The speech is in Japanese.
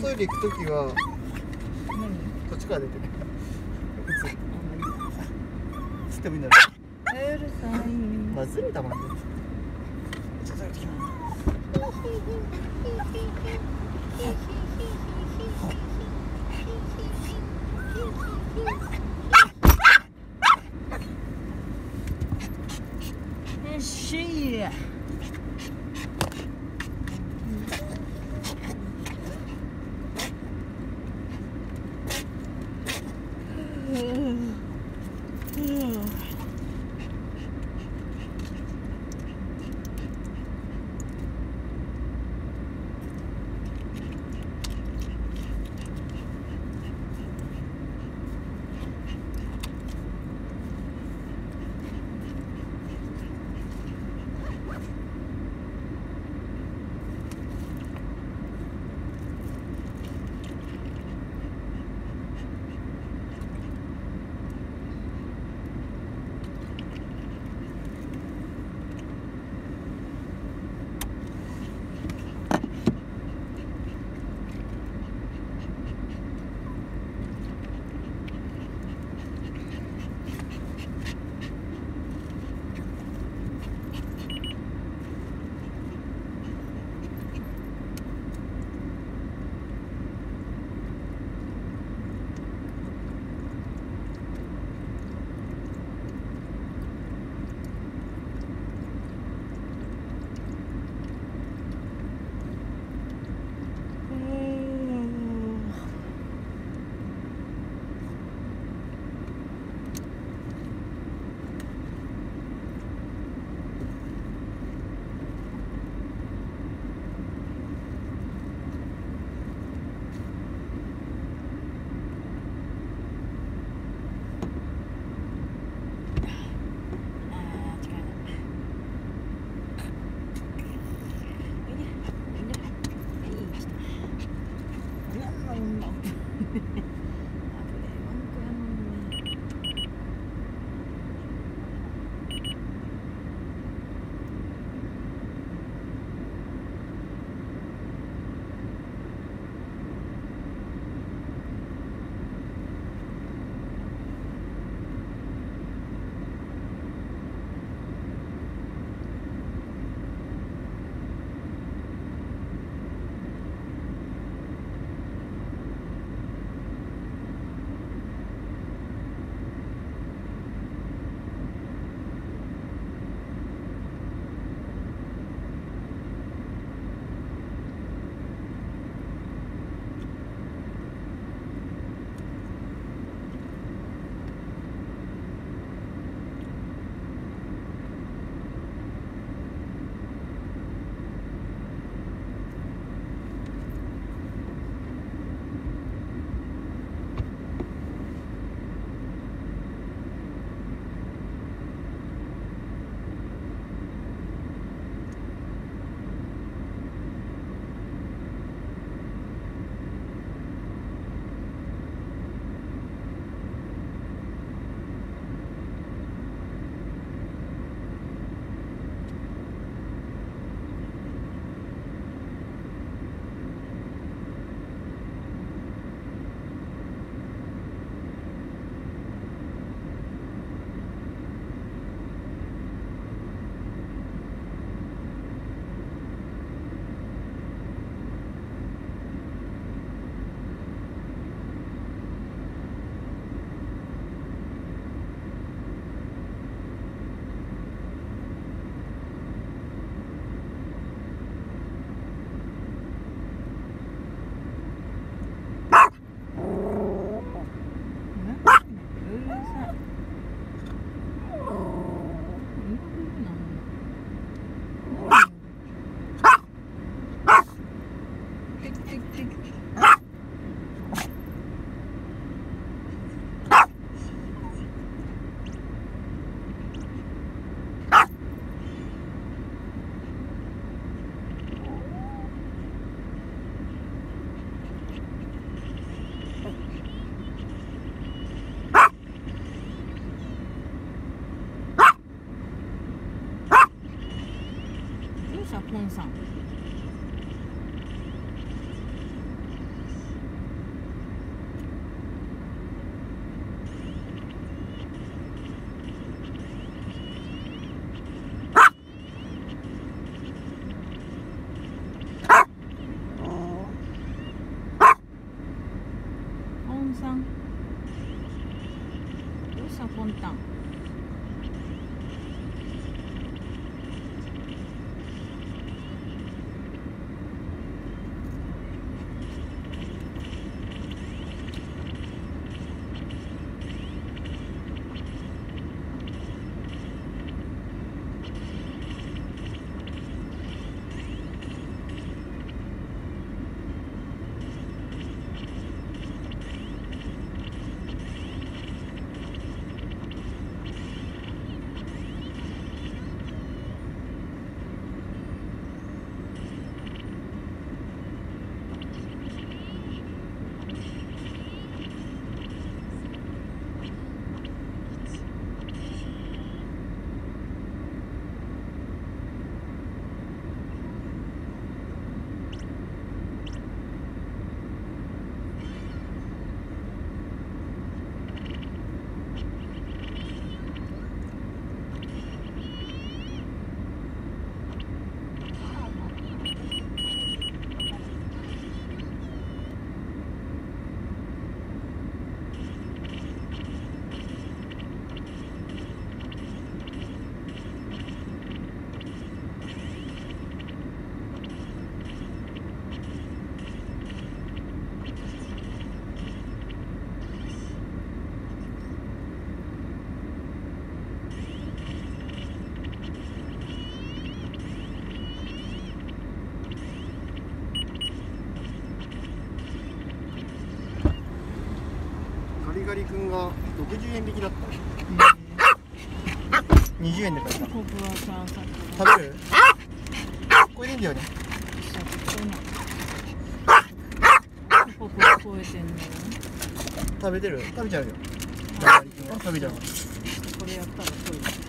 トイレ行く時は何こっちから出てくる。普通つ？ってもいいんだろうるさいまずいだもんねちょっときますよっ Ça prend ça? sang. Usang kontang. 君が60円引きだった、えー、円で買った。食べる？これでいいんだよ。ね食べてる？食べちゃうよ。食べちゃうこれやったらそうです